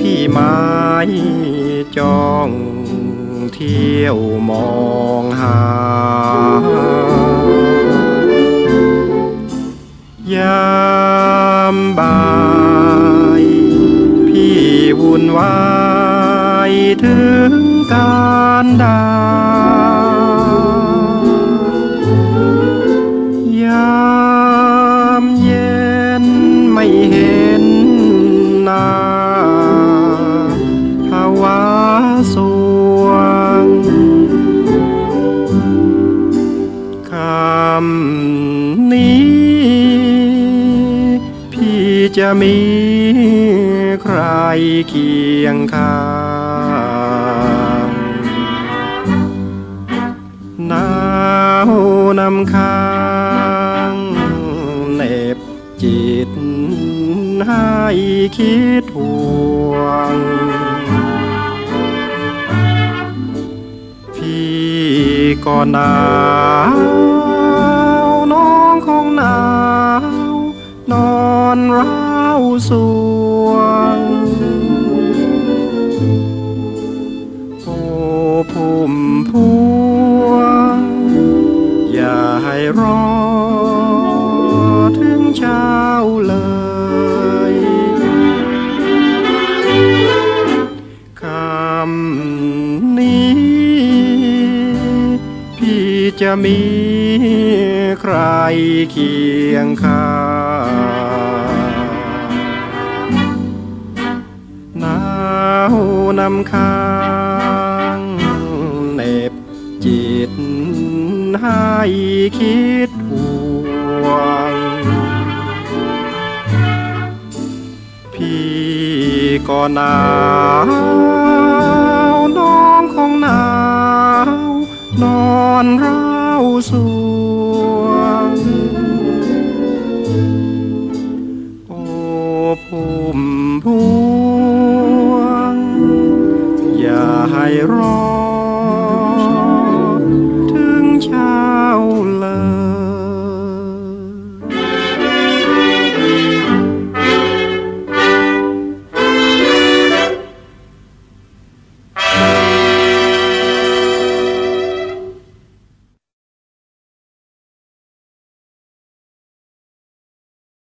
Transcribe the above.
พี่ไม้จ้องเที่ยวมองหา ยามบ่าย พี่วุ่นวายถึงการดาย คำนี้ พี่จะมีใครเคียงข้างหนาวนำค้างเหน็บจิตให้คิดห่วง ก็หนาวน้องคงหนาว นอนร้าวส จะมีใครเคียงข้างหนาวนำค้างเหน็บจิตให้คิดห่วง พี่ก็หนาวน้องคงหนาว นอนร้า สวง โอ้พุ่มพวง อย่าให้รอ